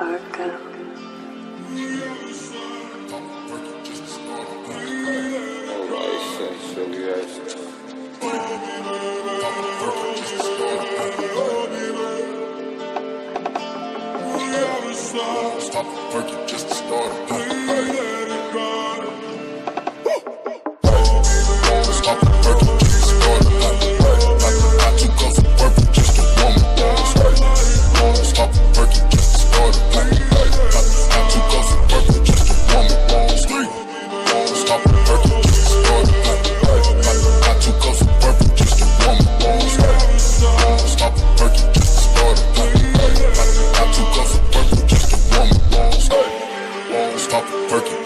Stop working just to start. A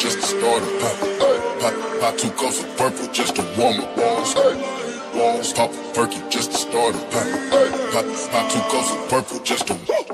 just to start a pop. Pop, pop two cups of purple just to warm up. Pop a perky just to start a pop. Pop, pop two cups of purple just to.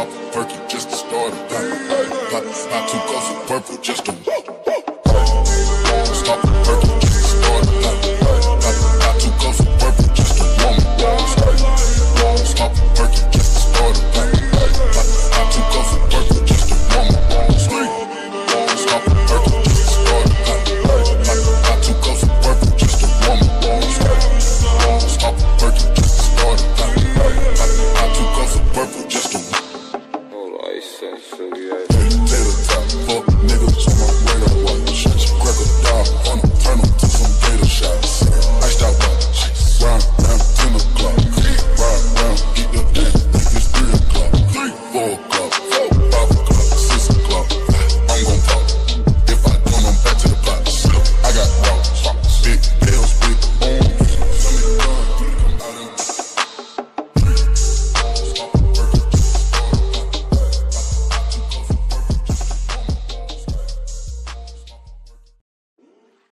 pop a perky just to start a pop. Pop, pop two cups of purple just to